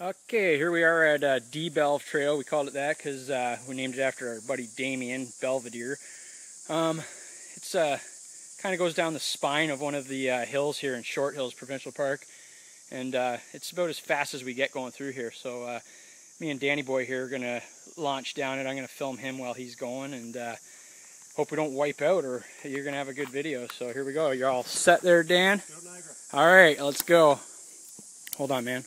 Okay, here we are at uh, D Belv Trail. We called it that because uh, we named it after our buddy Damien Belvedere. Um, it's uh, kind of goes down the spine of one of the uh, hills here in Short Hills Provincial Park, and uh, it's about as fast as we get going through here. So uh, me and Danny Boy here are gonna launch down it. I'm gonna film him while he's going, and uh, hope we don't wipe out, or you're gonna have a good video. So here we go. You're all set there, Dan? All right, let's go. Hold on, man.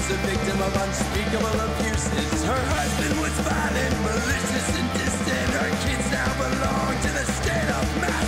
Was a victim of unspeakable abuses. Her husband was violent, malicious, and distant. Her kids now belong to the state of Massachusetts.